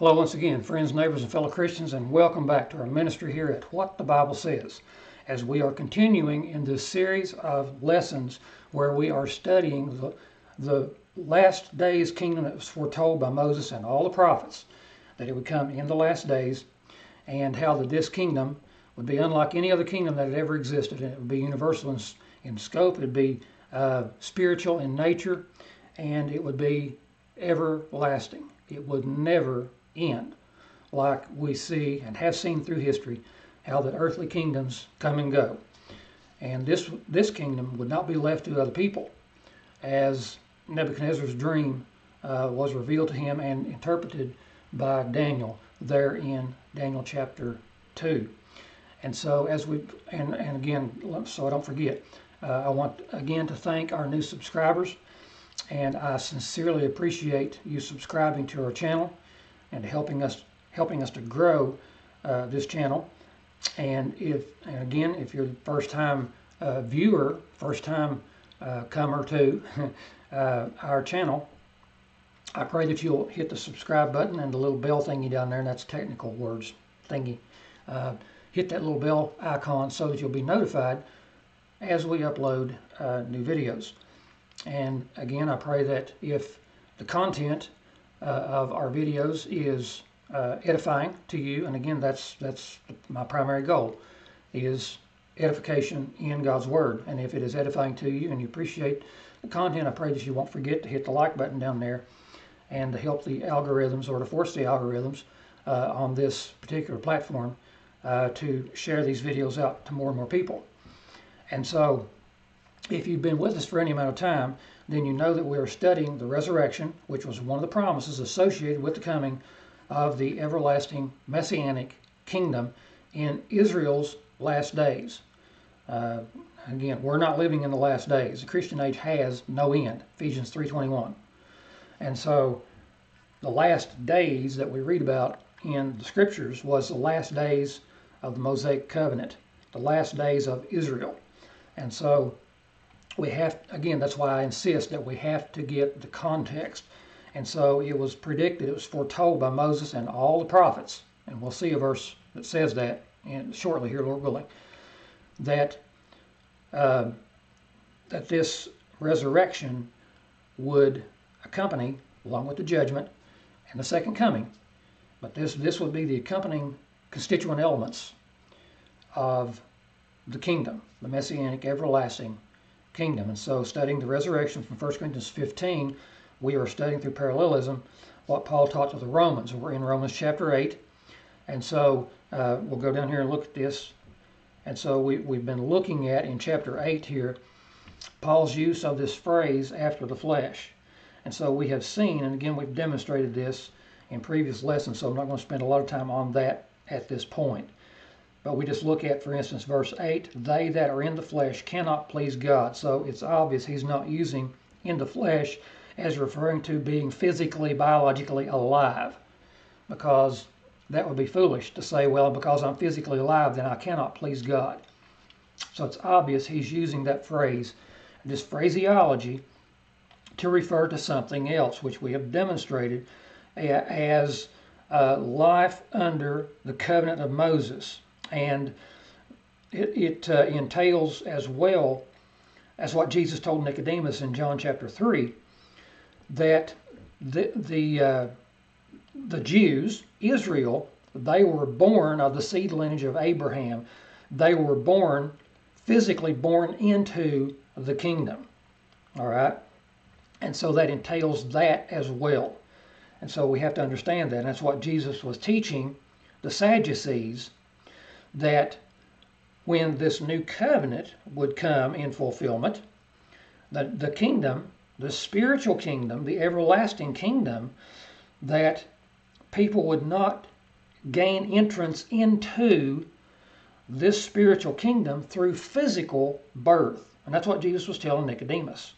Hello, once again, friends, neighbors, and fellow Christians, and welcome back to our ministry here at What the Bible Says. As we are continuing in this series of lessons where we are studying the, the last days kingdom that was foretold by Moses and all the prophets, that it would come in the last days, and how that this kingdom would be unlike any other kingdom that had ever existed, and it would be universal in, in scope, it would be uh, spiritual in nature, and it would be everlasting. It would never end, like we see and have seen through history, how that earthly kingdoms come and go. And this, this kingdom would not be left to other people, as Nebuchadnezzar's dream uh, was revealed to him and interpreted by Daniel there in Daniel chapter 2. And so, as we, and, and again, so I don't forget, uh, I want again to thank our new subscribers, and I sincerely appreciate you subscribing to our channel and helping us helping us to grow uh, this channel. And if and again, if you're the first time uh, viewer, first time uh, comer to uh, our channel, I pray that you'll hit the subscribe button and the little bell thingy down there, and that's technical words thingy. Uh, hit that little bell icon so that you'll be notified as we upload uh, new videos. And again, I pray that if the content uh, of our videos is uh, edifying to you, and again, that's that's my primary goal, is edification in God's Word. And if it is edifying to you and you appreciate the content, I pray that you won't forget to hit the like button down there and to help the algorithms or to force the algorithms uh, on this particular platform uh, to share these videos out to more and more people. And so, if you've been with us for any amount of time, then you know that we are studying the resurrection, which was one of the promises associated with the coming of the everlasting messianic kingdom in Israel's last days. Uh, again, we're not living in the last days. The Christian age has no end. Ephesians 3:21. And so the last days that we read about in the scriptures was the last days of the Mosaic covenant, the last days of Israel. And so we have, again, that's why I insist that we have to get the context. And so it was predicted, it was foretold by Moses and all the prophets, and we'll see a verse that says that in, shortly here, Lord willing, that uh, that this resurrection would accompany, along with the judgment and the second coming, but this this would be the accompanying constituent elements of the kingdom, the messianic, everlasting kingdom. And so, studying the resurrection from 1 Corinthians 15, we are studying through parallelism what Paul taught to the Romans. We're in Romans chapter 8. And so, uh, we'll go down here and look at this. And so, we, we've been looking at in chapter 8 here Paul's use of this phrase after the flesh. And so, we have seen, and again, we've demonstrated this in previous lessons, so I'm not going to spend a lot of time on that at this point. But we just look at, for instance, verse 8 they that are in the flesh cannot please God. So it's obvious he's not using in the flesh as referring to being physically, biologically alive, because that would be foolish to say, well, because I'm physically alive, then I cannot please God. So it's obvious he's using that phrase, this phraseology, to refer to something else, which we have demonstrated as uh, life under the covenant of Moses and it, it uh, entails as well as what Jesus told Nicodemus in John chapter 3 that the, the, uh, the Jews, Israel, they were born of the seed lineage of Abraham. They were born, physically born into the kingdom. All right? And so that entails that as well. And so we have to understand that. And that's what Jesus was teaching the Sadducees that when this new covenant would come in fulfillment, that the kingdom, the spiritual kingdom, the everlasting kingdom, that people would not gain entrance into this spiritual kingdom through physical birth. And that's what Jesus was telling Nicodemus.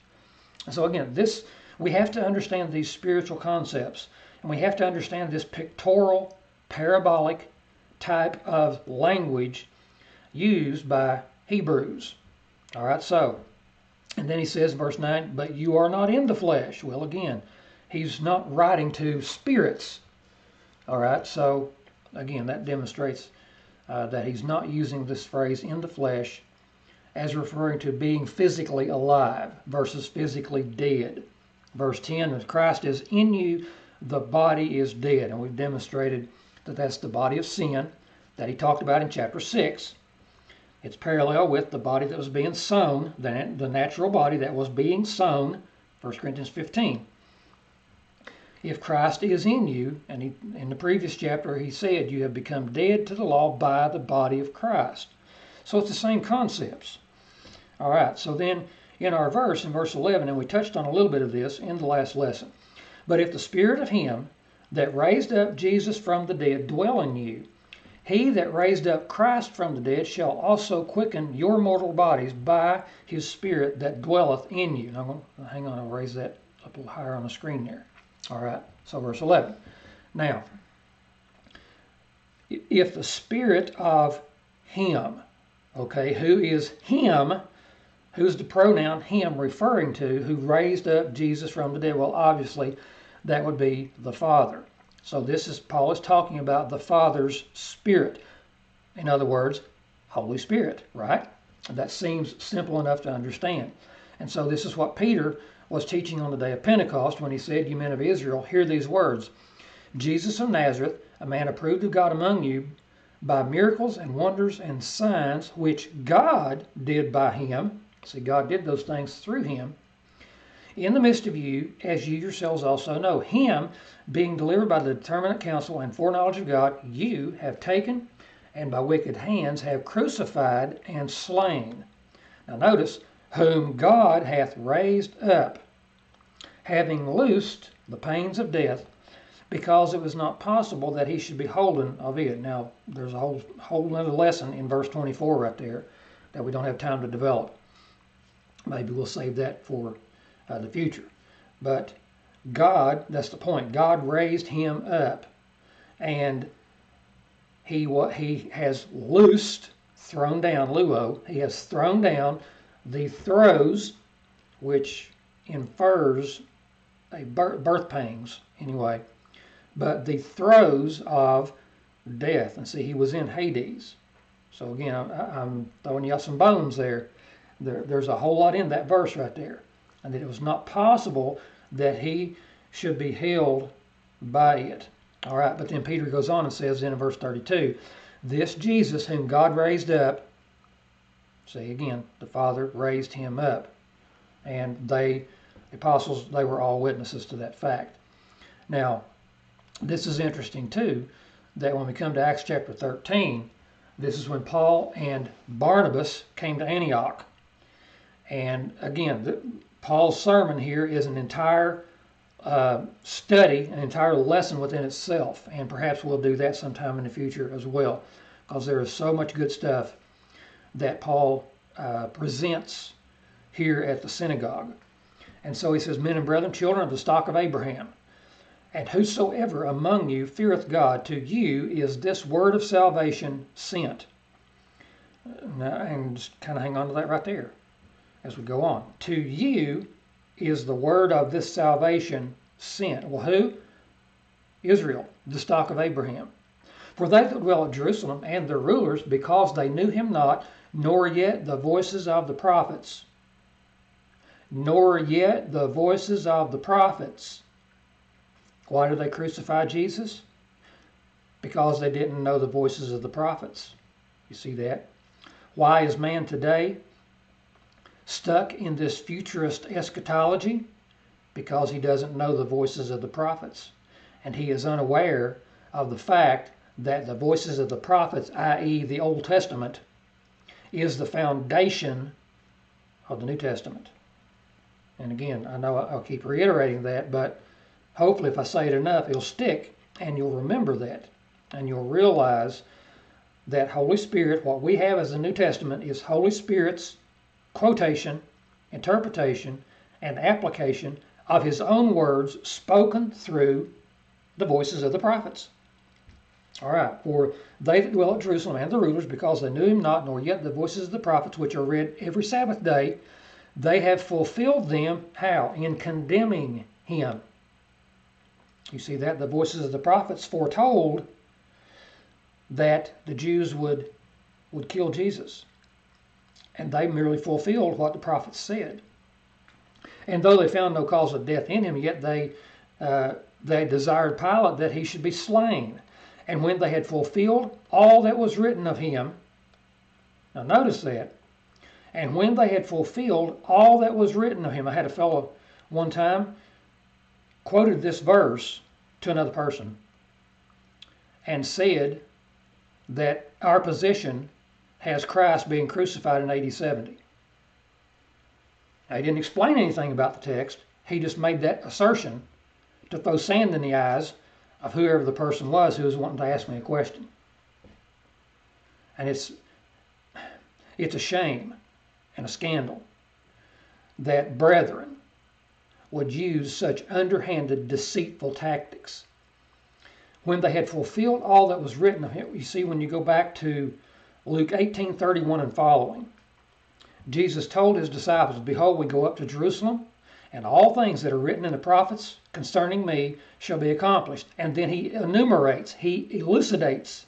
So again, this we have to understand these spiritual concepts, and we have to understand this pictorial, parabolic type of language used by Hebrews. All right, so, and then he says, verse 9, but you are not in the flesh. Well, again, he's not writing to spirits All right, so again, that demonstrates uh, that he's not using this phrase in the flesh as referring to being physically alive versus physically dead. Verse 10 if Christ is in you, the body is dead. And we've demonstrated that that's the body of sin that he talked about in chapter 6. It's parallel with the body that was being sown, the, the natural body that was being sown, 1 Corinthians 15. If Christ is in you, and he, in the previous chapter he said, you have become dead to the law by the body of Christ. So it's the same concepts. All right, so then in our verse, in verse 11, and we touched on a little bit of this in the last lesson. But if the Spirit of Him that raised up Jesus from the dead dwell in you, he that raised up Christ from the dead shall also quicken your mortal bodies by his Spirit that dwelleth in you. Now, hang on, I'll raise that up a little higher on the screen there. All right, so verse 11. Now, if the Spirit of Him, okay, who is Him, who's the pronoun Him referring to, who raised up Jesus from the dead? Well, obviously, that would be the Father. So this is Paul is talking about the Father's Spirit. In other words, Holy Spirit, right? That seems simple enough to understand. And so this is what Peter was teaching on the day of Pentecost when he said, You men of Israel, hear these words. Jesus of Nazareth, a man approved of God among you by miracles and wonders and signs which God did by him. See, God did those things through him in the midst of you, as you yourselves also know. Him, being delivered by the determinate counsel and foreknowledge of God, you have taken and by wicked hands have crucified and slain. Now notice, whom God hath raised up, having loosed the pains of death, because it was not possible that he should be holden of it. Now, there's a whole whole other lesson in verse 24 right there that we don't have time to develop. Maybe we'll save that for uh, the future. But God, that's the point. God raised him up, and he what he has loosed, thrown down, luo. He has thrown down the throes, which infers a birth, pangs anyway, but the throes of death. And see, he was in Hades. So again, I'm throwing you out some bones there. there. There's a whole lot in that verse right there and that it was not possible that he should be held by it. All right, but then Peter goes on and says in verse 32 this Jesus, whom God raised up, say again, the Father raised him up. And they, the apostles, they were all witnesses to that fact. Now, this is interesting too, that when we come to Acts chapter 13, this is when Paul and Barnabas came to Antioch. And again, the, Paul's sermon here is an entire uh, study, an entire lesson within itself, and perhaps we'll do that sometime in the future as well, because there is so much good stuff that Paul uh, presents here at the synagogue. And so he says, Men and brethren, children of the stock of Abraham, and whosoever among you feareth God, to you is this word of salvation sent. And just kind of hang on to that right there as we go on. To you is the word of this salvation sent. Well, who? Israel, the stock of Abraham. For they that dwell at Jerusalem and their rulers, because they knew him not, nor yet the voices of the prophets. Nor yet the voices of the prophets. Why did they crucify Jesus? Because they didn't know the voices of the prophets. You see that? Why is man today stuck in this futurist eschatology because he doesn't know the voices of the prophets. And he is unaware of the fact that the voices of the prophets, i.e., the Old Testament, is the foundation of the New Testament. And again, I know I'll keep reiterating that, but hopefully, if I say it enough, it'll stick and you'll remember that. And you'll realize that Holy Spirit, what we have as the New Testament, is Holy Spirit's quotation, interpretation, and application of his own words spoken through the voices of the prophets. All right, for they that dwell at Jerusalem and the rulers, because they knew him not, nor yet the voices of the prophets, which are read every Sabbath day, they have fulfilled them how? In condemning him. You see that? The voices of the prophets foretold that the Jews would, would kill Jesus. And they merely fulfilled what the prophets said. And though they found no cause of death in him, yet they, uh, they desired Pilate that he should be slain. And when they had fulfilled all that was written of him, now notice that, and when they had fulfilled all that was written of him, I had a fellow one time quoted this verse to another person and said that our position has Christ being crucified in AD 70. Now, he didn't explain anything about the text. He just made that assertion to throw sand in the eyes of whoever the person was who was wanting to ask me a question. And it's it's a shame and a scandal that brethren would use such underhanded, deceitful tactics. When they had fulfilled all that was written you see, when you go back to Luke 18:31 and following, Jesus told his disciples, Behold, we go up to Jerusalem, and all things that are written in the prophets concerning me shall be accomplished. And then he enumerates, he elucidates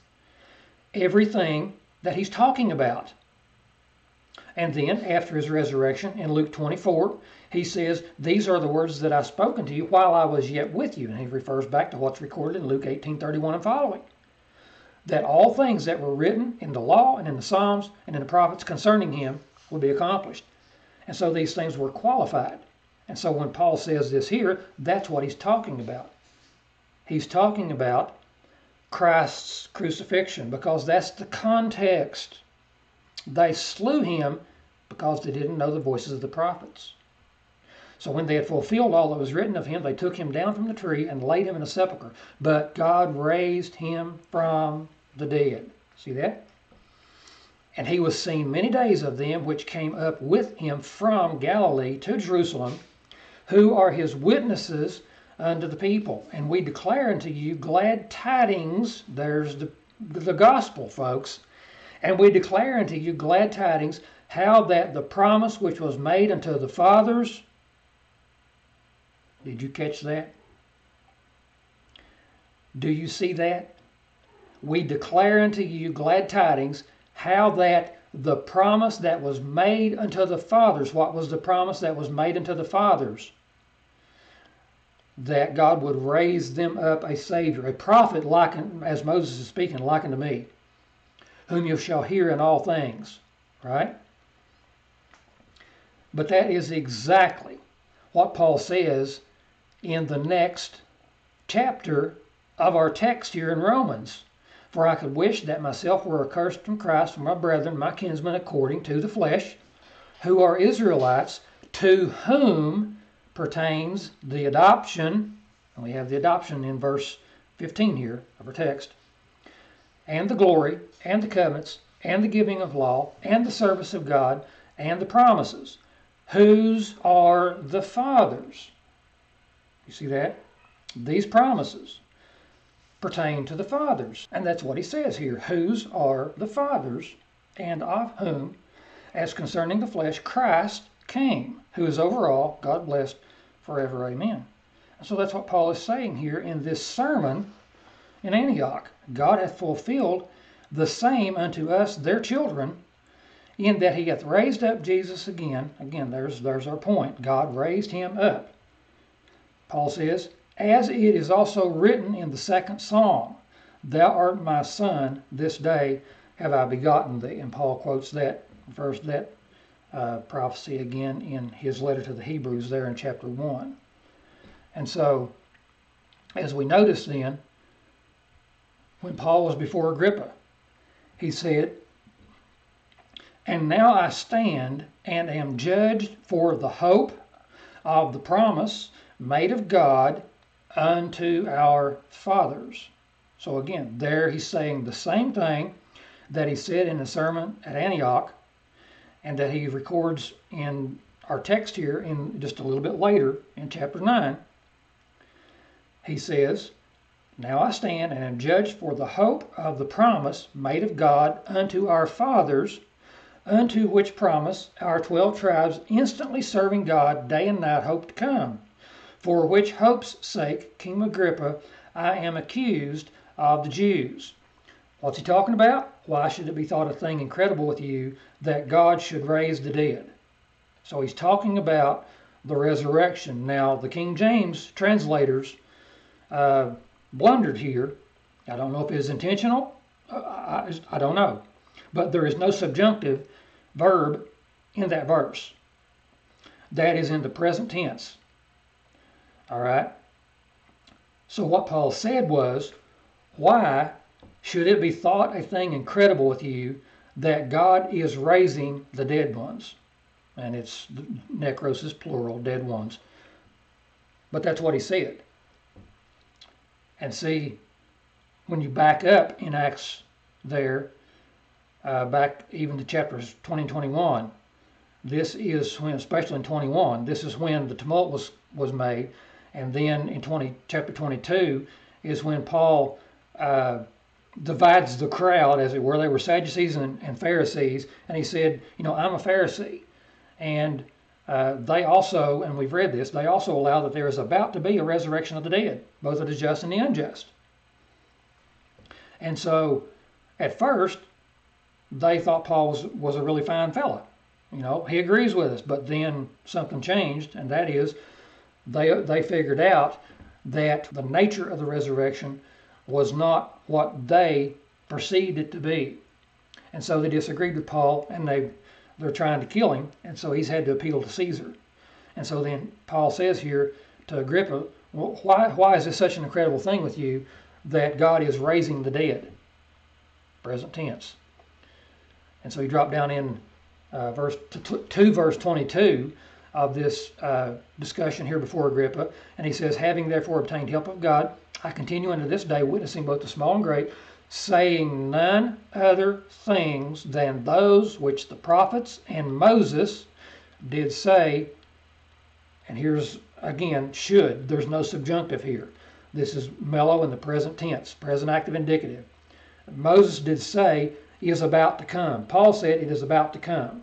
everything that he's talking about. And then, after his resurrection, in Luke 24, he says, These are the words that I've spoken to you while I was yet with you. And he refers back to what's recorded in Luke 18:31 and following. That all things that were written in the law and in the Psalms and in the prophets concerning him would be accomplished. And so these things were qualified. And so when Paul says this here, that's what he's talking about. He's talking about Christ's crucifixion because that's the context they slew him because they didn't know the voices of the prophets. So when they had fulfilled all that was written of him, they took him down from the tree and laid him in a sepulchre. But God raised him from the dead. See that? And he was seen many days of them which came up with him from Galilee to Jerusalem, who are his witnesses unto the people. And we declare unto you glad tidings. There's the, the gospel, folks and we declare unto you glad tidings, how that the promise which was made unto the fathers, did you catch that? Do you see that? We declare unto you glad tidings, how that the promise that was made unto the fathers, what was the promise that was made unto the fathers? That God would raise them up a Savior, a prophet like, as Moses is speaking, like unto me whom you shall hear in all things. Right? But that is exactly what Paul says in the next chapter of our text here in Romans. For I could wish that myself were accursed from Christ for my brethren, my kinsmen according to the flesh, who are Israelites, to whom pertains the adoption. And we have the adoption in verse 15 here of our text and the glory, and the covenants, and the giving of law, and the service of God, and the promises, whose are the fathers. You see that? These promises pertain to the fathers. And that's what he says here. Whose are the fathers, and of whom, as concerning the flesh, Christ came, who is over all, God blessed forever. Amen. So that's what Paul is saying here in this sermon in Antioch. God hath fulfilled the same unto us, their children, in that he hath raised up Jesus again. Again, there's, there's our point. God raised him up. Paul says, as it is also written in the second psalm, Thou art my son, this day have I begotten thee. And Paul quotes that verse, that uh, prophecy again in his letter to the Hebrews there in chapter 1. And so, as we notice then, when Paul was before Agrippa. He said, And now I stand and am judged for the hope of the promise made of God unto our fathers. So again, there he's saying the same thing that he said in the sermon at Antioch and that he records in our text here in just a little bit later in chapter 9. He says, now I stand and am judged for the hope of the promise made of God unto our fathers, unto which promise our twelve tribes instantly serving God day and night hope to come. For which hope's sake, King Agrippa, I am accused of the Jews. What's he talking about? Why should it be thought a thing incredible with you that God should raise the dead? So he's talking about the resurrection. Now, the King James translators uh, blundered here. I don't know if it was intentional. Uh, I, I don't know. But there is no subjunctive verb in that verse. That is in the present tense. All right? So what Paul said was, why should it be thought a thing incredible with you that God is raising the dead ones? And it's nekrous, plural, dead ones. But that's what he said. And see, when you back up in Acts there, uh, back even to chapters 20 and 21, this is when, especially in 21, this is when the tumult was, was made. And then in 20, chapter 22 is when Paul uh, divides the crowd, as it were. They were Sadducees and, and, Pharisees. And he said, You know, I'm a Pharisee. And uh, they also, and we've read this, they also allow that there is about to be a resurrection of the dead, both of the just and the unjust. And so at first, they thought Paul was, was a really fine fella. You know, he agrees with us, but then something changed, and that is they, they figured out that the nature of the resurrection was not what they perceived it to be. And so they disagreed with Paul, and they, they're trying to kill him, and so he's had to appeal to Caesar. And so then Paul says here to Agrippa, well, why, why is this such an incredible thing with you that God is raising the dead? Present tense. And so he dropped down in uh, verse 2, verse 22 of this uh, discussion here before Agrippa, and he says, "Having therefore obtained help of God, I continue unto this day, witnessing both the small and great, saying none other things than those which the prophets and Moses did say." And here's again, should. There's no subjunctive here. This is mello in the present tense, present active indicative. Moses did say, is about to come. Paul said it is about to come.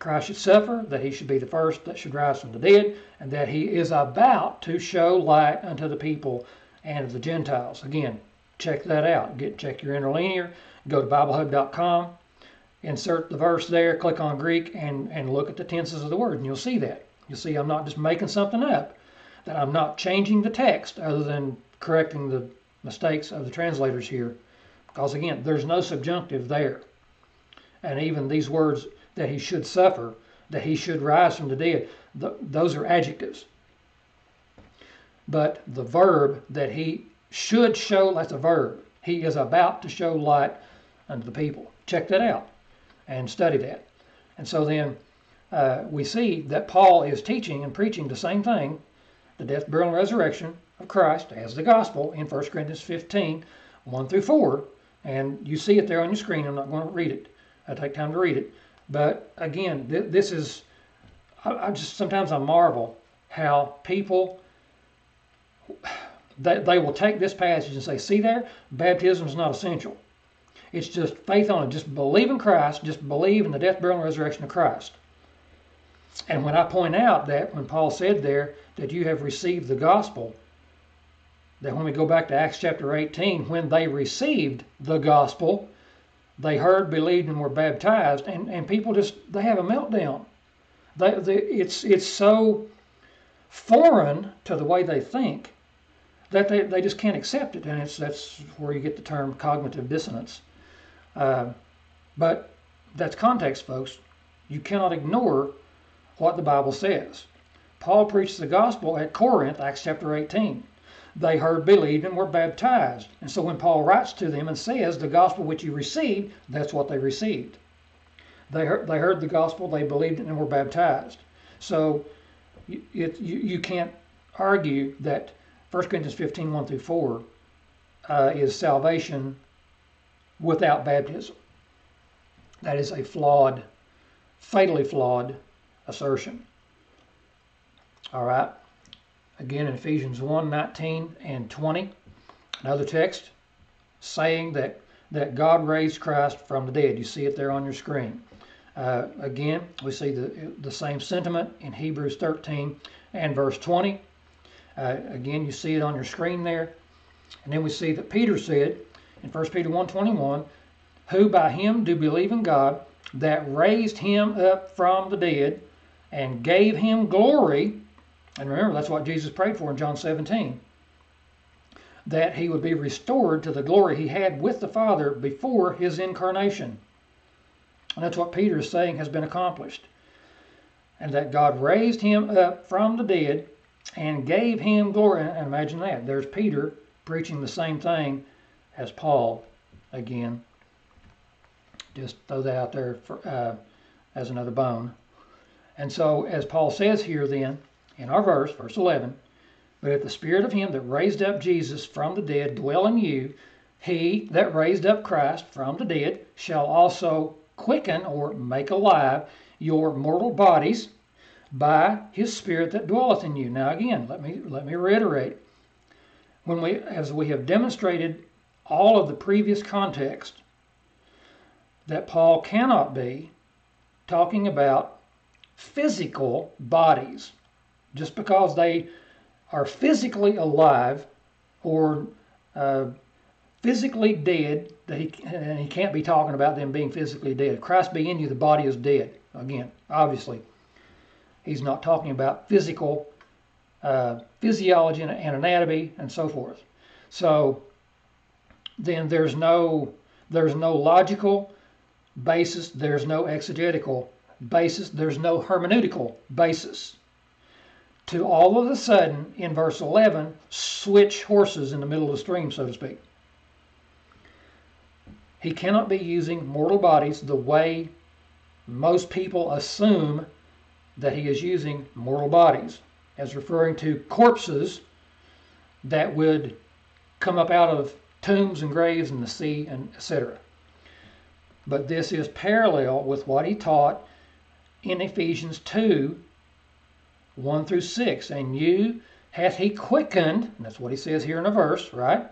Christ should suffer, that he should be the first that should rise from the dead, and that he is about to show light unto the people and the Gentiles. Again, check that out. Get check your interlinear. Go to BibleHub.com, insert the verse there, click on Greek, and and look at the tenses of the word, and you'll see that. You'll see I'm not just making something up. That I'm not changing the text, other than correcting the mistakes of the translators here. Because again, there's no subjunctive there. And even these words that he should suffer, that he should rise from the dead, th- those are adjectives. But the verb that he should show, that's a verb. He is about to show light unto the people. Check that out and study that. And so then uh, we see that Paul is teaching and preaching the same thing the death, burial, and resurrection of Christ as the gospel in 1 Corinthians 15 1 through 4 and you see it there on your screen. I'm not going to read it. I take time to read it. But again, th- this is, I, I, just sometimes I marvel how people, they, they will take this passage and say, see there, baptism is not essential. It's just faith on it. Just believe in Christ. Just believe in the death, burial, and resurrection of Christ. And when I point out that when Paul said there that you have received the gospel, that when we go back to Acts chapter 18, when they received the gospel, they heard, believed, and were baptized, and, and people just they have a meltdown. They, they, it's it's so foreign to the way they think that they, they just can't accept it, and it's that's where you get the term cognitive dissonance. Uh, but that's context, folks. You cannot ignore what the Bible says. Paul preached the gospel at Corinth, Acts chapter 18 they heard, believed, and were baptized. And so when Paul writes to them and says, the gospel which you received, that's what they received. They heard, they heard the gospel, they believed it, and were baptized. So it, you, you can't argue that 1 Corinthians 15, 1 through 4 uh, is salvation without baptism. That is a flawed, fatally flawed assertion. All right. Again in Ephesians 1 19 and 20, another text saying that, that God raised Christ from the dead. You see it there on your screen. Uh, again, we see the, the same sentiment in Hebrews 13 and verse 20. Uh, again, you see it on your screen there. And then we see that Peter said in 1 Peter 1.21, who by him do believe in God, that raised him up from the dead and gave him glory. And remember, that's what Jesus prayed for in John 17 that he would be restored to the glory he had with the Father before his incarnation. And that's what Peter is saying has been accomplished. And that God raised him up from the dead and gave him glory. And imagine that. There's Peter preaching the same thing as Paul again. Just throw that out there for, uh, as another bone. And so, as Paul says here, then, in our verse, verse 11, but if the spirit of him that raised up Jesus from the dead dwell in you, he that raised up Christ from the dead shall also quicken or make alive your mortal bodies by his spirit that dwelleth in you. Now again, let me let me reiterate. When we as we have demonstrated all of the previous context that Paul cannot be talking about physical bodies just because they are physically alive or uh, physically dead, that he, and he can't be talking about them being physically dead. Christ be in you, the body is dead. Again, obviously, he's not talking about physical uh, physiology and, and anatomy and so forth. So then there's no there's no logical basis, there's no exegetical basis, there's no hermeneutical basis to all of a sudden in verse 11 switch horses in the middle of the stream, so to speak. He cannot be using mortal bodies the way most people assume that he is using mortal bodies, as referring to corpses that would come up out of tombs and graves in the sea, and etc. But this is parallel with what he taught in Ephesians 2 1 through 6. And you hath he quickened, that's what he says here in a verse, right?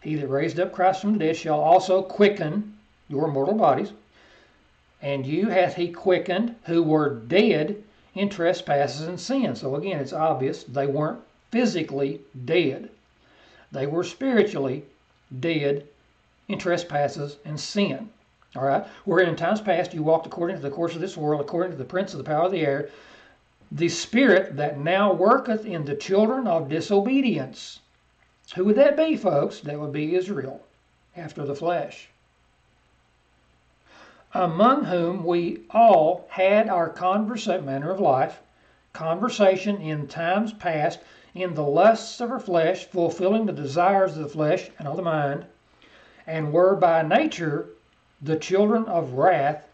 He that raised up Christ from the dead shall also quicken your mortal bodies. And you hath he quickened who were dead in trespasses and sins. So again, it's obvious they weren't physically dead. They were spiritually dead in trespasses and sin. All right? Where in times past you walked according to the course of this world, according to the prince of the power of the air, the spirit that now worketh in the children of disobedience. Who would that be, folks? That would be Israel after the flesh. Among whom we all had our manner of life, conversation in times past, in the lusts of our flesh, fulfilling the desires of the flesh and of the mind, and were by nature the children of wrath,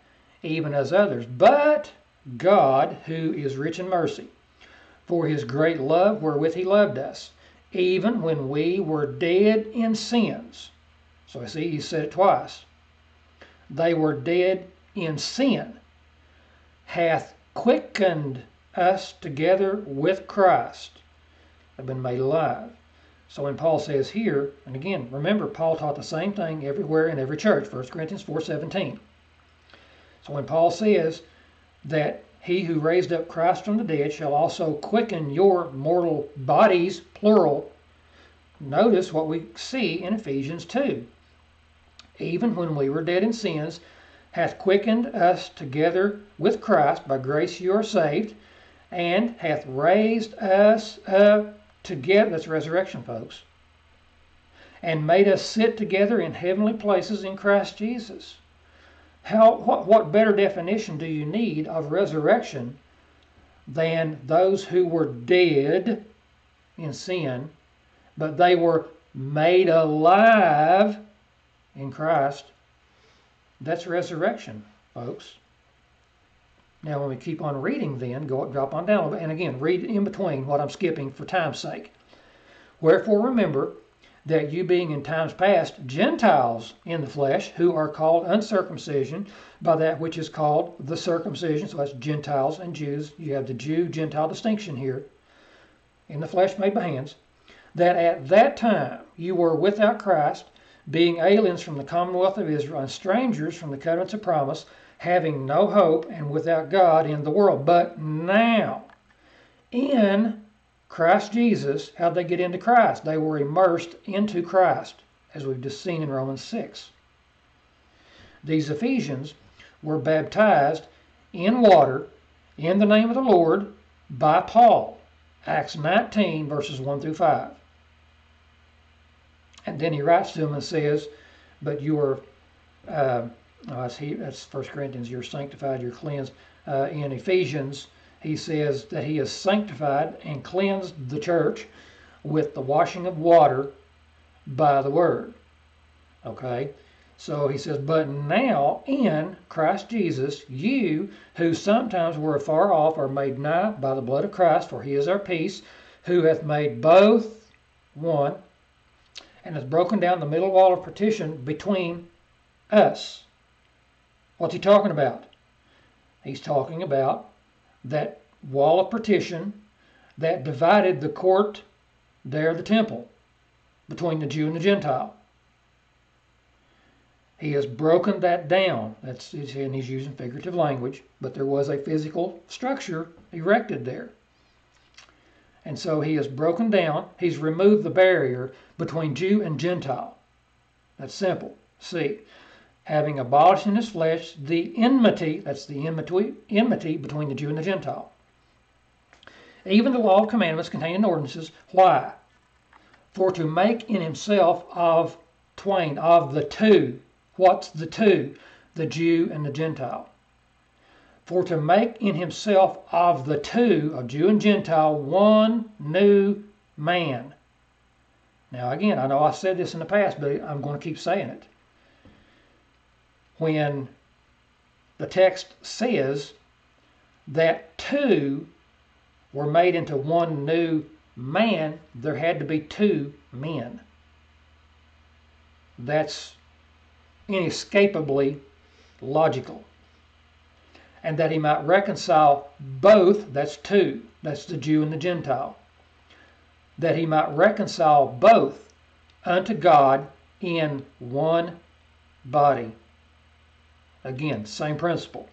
even as others. But God, who is rich in mercy, for his great love wherewith he loved us, even when we were dead in sins. So I see he said it twice. They were dead in sin, hath quickened us together with Christ, have been made alive. So when Paul says here, and again, remember Paul taught the same thing everywhere in every church, 1 Corinthians 4:17. So when Paul says that he who raised up Christ from the dead shall also quicken your mortal bodies, plural. Notice what we see in Ephesians 2. Even when we were dead in sins, hath quickened us together with Christ, by grace you are saved, and hath raised us up together. That's resurrection, folks. And made us sit together in heavenly places in Christ Jesus how, what, what better definition do you need of resurrection than those who were dead in sin, but they were made alive in Christ? That's resurrection, folks. Now, when we keep on reading, then go drop on down, and again, read in between what I'm skipping for time's sake. Wherefore, remember that you being in times past Gentiles in the flesh, who are called uncircumcision by that which is called the circumcision. So that's Gentiles and Jews. You have the Jew Gentile distinction here in the flesh made by hands. That at that time you were without Christ, being aliens from the commonwealth of Israel and strangers from the covenants of promise, having no hope and without God in the world. But now, in Christ Jesus, how'd they get into Christ? They were immersed into Christ, as we've just seen in Romans 6. These Ephesians were baptized in water in the name of the Lord by Paul. Acts 19, verses 1 through 5. And then he writes to them and says, But you are, uh, oh, that's, he, that's 1 Corinthians, you're sanctified, you're cleansed. Uh, in Ephesians, he says that he has sanctified and cleansed the church with the washing of water by the word. Okay? So he says, But now in Christ Jesus, you who sometimes were afar off are made nigh by the blood of Christ, for he is our peace, who hath made both one, and has broken down the middle wall of partition between us. What's he talking about? He's talking about that wall of partition that divided the court there, the temple, between the Jew and the Gentile. He has broken that down. That's and he's using figurative language, but there was a physical structure erected there. And so he has broken down, he's removed the barrier between Jew and Gentile. That's simple. See, having abolished in his flesh the enmity, that's the enmity, enmity between the Jew and the Gentile. Even the law of commandments contained in ordinances. Why? For to make in himself of twain, of the two, What's the two? The Jew and the Gentile. For to make in himself of the two, of Jew and Gentile, one new man. Now, again, I know I said this in the past, but I'm going to keep saying it. When the text says that two were made into one new man, there had to be two men. That's inescapably logical. And that he might reconcile both, that's two, that's the Jew and the Gentile, that he might reconcile both unto God in one body. Again, same principle.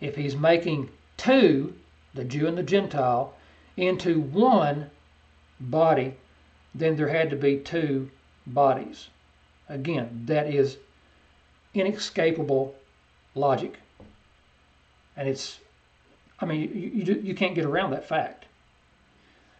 If he's making two, the Jew and the Gentile, into one body, then there had to be two bodies. Again, that is inescapable logic. And it's, I mean, you, you, you can't get around that fact.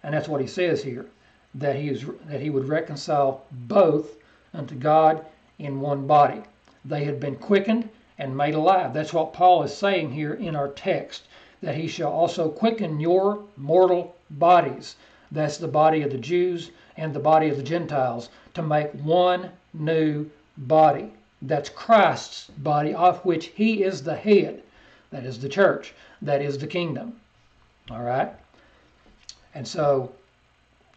And that's what he says here, that he, is, that he would reconcile both unto God in one body. They had been quickened and made alive. That's what Paul is saying here in our text, that he shall also quicken your mortal bodies. That's the body of the Jews and the body of the Gentiles, to make one new body. That's Christ's body, of which he is the head. That is the church. That is the kingdom. All right? And so,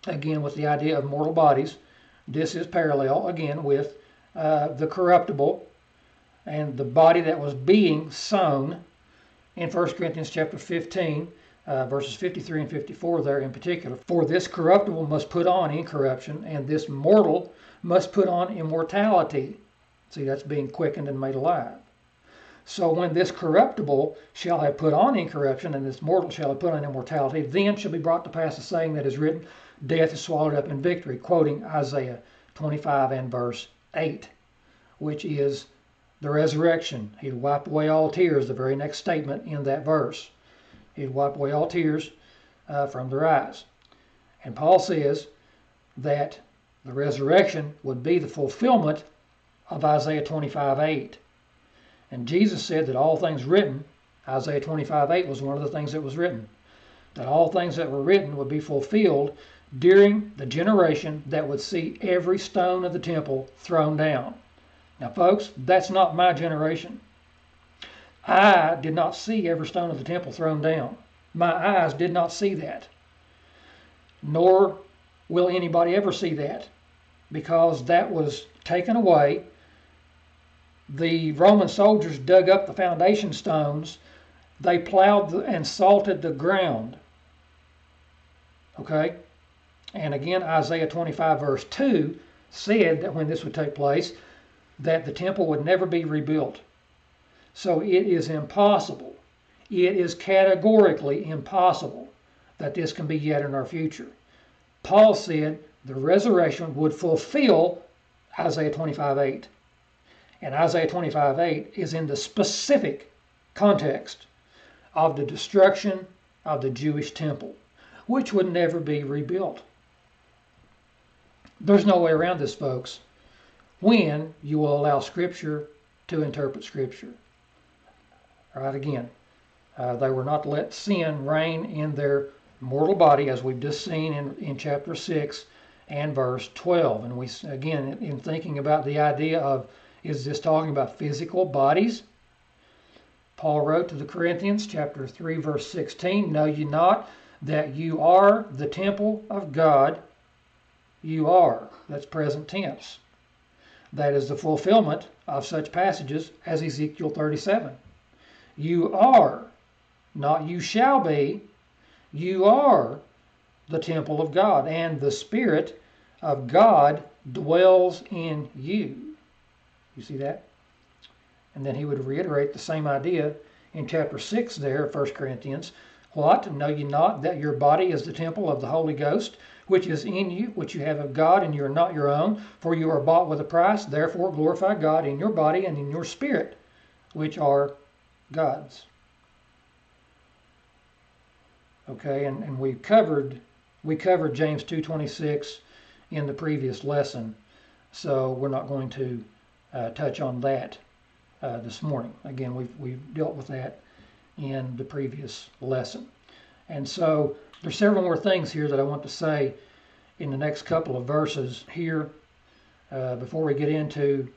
again, with the idea of mortal bodies, this is parallel, again, with uh, the corruptible and the body that was being sown in 1 Corinthians chapter 15, uh, verses 53 and 54 there in particular. For this corruptible must put on incorruption, and this mortal must put on immortality. See, that's being quickened and made alive. So when this corruptible shall have put on incorruption, and this mortal shall have put on immortality, then shall be brought to pass the saying that is written, Death is swallowed up in victory, quoting Isaiah 25 and verse 8, which is the resurrection. He'd wipe away all tears, the very next statement in that verse. He'd wipe away all tears uh, from their eyes. And Paul says that the resurrection would be the fulfillment of Isaiah 25 8. And Jesus said that all things written, Isaiah 25 8 was one of the things that was written, that all things that were written would be fulfilled during the generation that would see every stone of the temple thrown down. Now, folks, that's not my generation. I did not see every stone of the temple thrown down. My eyes did not see that. Nor will anybody ever see that because that was taken away the Roman soldiers dug up the foundation stones, they plowed and salted the ground. Okay? And again, Isaiah 25, verse 2 said that when this would take place, that the temple would never be rebuilt. So it is impossible. It is categorically impossible that this can be yet in our future. Paul said the resurrection would fulfill Isaiah 25 8. And Isaiah 25 8 is in the specific context of the destruction of the Jewish temple, which would never be rebuilt. There's no way around this, folks, when you will allow Scripture to interpret Scripture. Right again, uh, they were not to let sin reign in their mortal body, as we've just seen in, in chapter 6 and verse 12. And we, again, in thinking about the idea of is this talking about physical bodies? Paul wrote to the Corinthians, chapter 3, verse 16 Know ye not that you are the temple of God? You are. That's present tense. That is the fulfillment of such passages as Ezekiel 37. You are, not you shall be, you are the temple of God, and the Spirit of God dwells in you. You see that? And then he would reiterate the same idea in chapter 6 there of 1 Corinthians. What? Know ye not that your body is the temple of the Holy Ghost, which is in you, which you have of God, and you are not your own? For you are bought with a price. Therefore glorify God in your body and in your spirit, which are God's. Okay, and, and we covered we covered James 2:26 in the previous lesson, so we're not going to uh, touch on that uh, this morning. Again, we've we've dealt with that in the previous lesson, and so there's several more things here that I want to say in the next couple of verses here uh, before we get into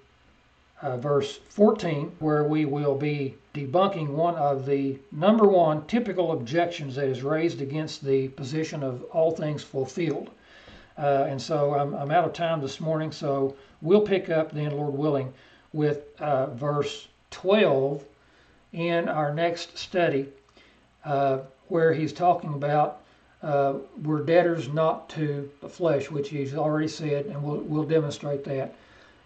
uh, verse 14, where we will be debunking one of the number one typical objections that is raised against the position of all things fulfilled. Uh, and so I'm, I'm, out of time this morning, so we'll pick up then, Lord willing, with uh, verse 12 in our next study, uh, where he's talking about uh, we're debtors not to the flesh, which he's already said, and we'll, we'll demonstrate that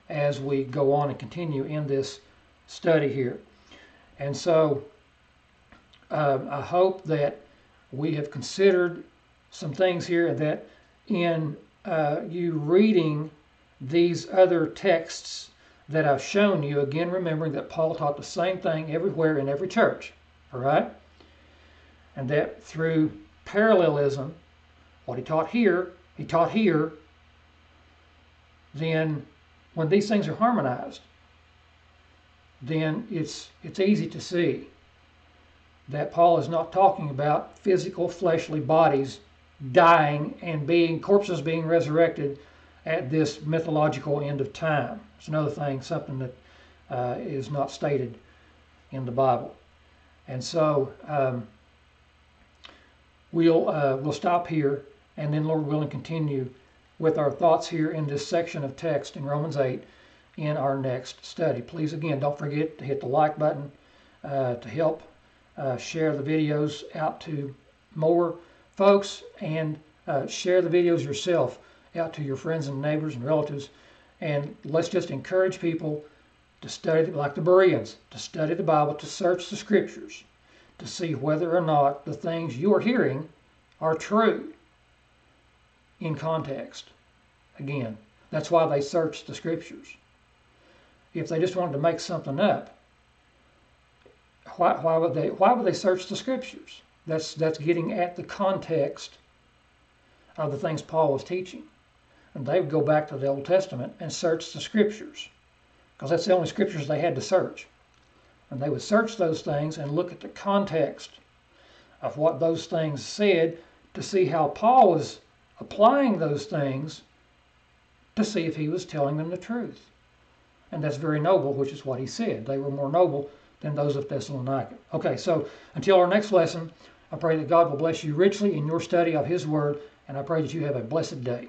as we go on and continue in this study here. And so uh, I hope that we have considered some things here and that in uh, you reading these other texts that I've shown you, again, remembering that Paul taught the same thing everywhere in every church, all right? And that through parallelism, what he taught here, he taught here, then when these things are harmonized, then it's it's easy to see that Paul is not talking about physical fleshly bodies dying and being corpses being resurrected at this mythological end of time. It's another thing, something that uh, is not stated in the Bible. And so um, we'll uh, we'll stop here, and then Lord willing continue with our thoughts here in this section of text in Romans 8 in our next study. Please, again, don't forget to hit the like button uh, to help uh, share the videos out to more folks and uh, share the videos yourself out to your friends and neighbors and relatives. And let's just encourage people to study, like the Bereans, to study the Bible, to search the scriptures, to see whether or not the things you are hearing are true in context. Again, that's why they searched the scriptures. If they just wanted to make something up, why, why would they why would they search the scriptures? That's that's getting at the context of the things Paul was teaching. And they would go back to the Old Testament and search the scriptures. Because that's the only scriptures they had to search. And they would search those things and look at the context of what those things said to see how Paul was applying those things to see if he was telling them the truth. And that's very noble, which is what he said. They were more noble than those of Thessalonica. Okay, so until our next lesson, I pray that God will bless you richly in your study of his word, and I pray that you have a blessed day.